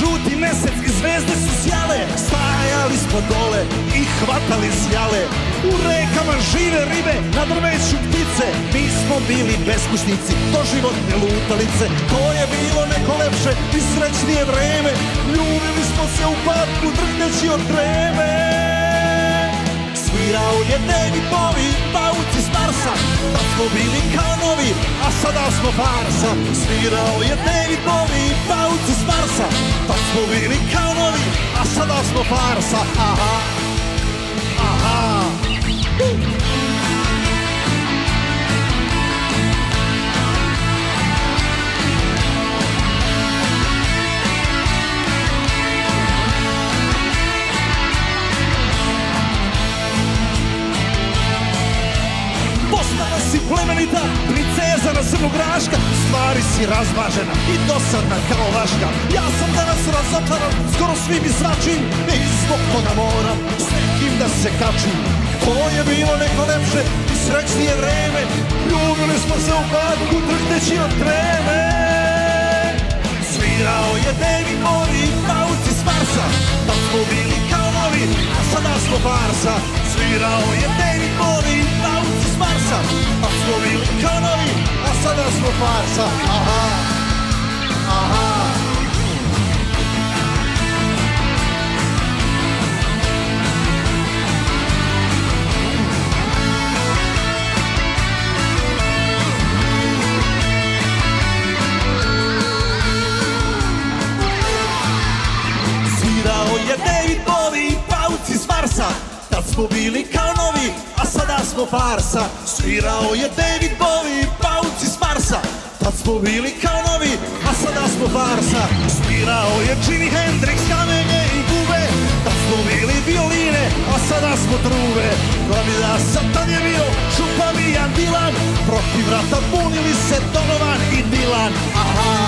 Žuti mesec i zvezde su sjale Stajali smo dole i hvatali sjale. U rekama žive ribe, na drveću ptice. Mi smo bili beskušnici, to životne lutalice. To je bilo neko lepše i srećnije vreme. Ljubili smo se u parku, drhneći od treme. Svirao je David Bowie, pa Marsa Tad smo bili kao novi, a sada smo farsa. Svirao je David Bowie, pauci s Marsa Tad smo bili kao novi, a sada smo farsa. Aha plemenita, princeza na crnog raška Stvari si razvažena i dosadna kao vaška Ja sam danas razočaran, skoro svim i svačim I zbog toga moram s nekim da se kačim. To je bilo neko lepše i srećnije vreme. Ljubili smo se u parku drhteći od treme. Svirao je David Bowie, pauci s Marsa Tad smo bili kao novi, a sada smo farsa. Svirao je David Bowie, smo farsa. Aha, aha. Svirao je David Bowie, pauci s Marsa. Tad smo bili kao novi, a sada smo farsa. Svirao je David Bowie, Tad smo bili kao novi, a sada smo farsa. Svirao je Jimi Hendrix, kamenje i bube Tad smo bili violine, a sada smo trube Glavina Satan je bio Šupavi Jan Dilan. Protiv rata bunili se Donovan i Dilan Aha,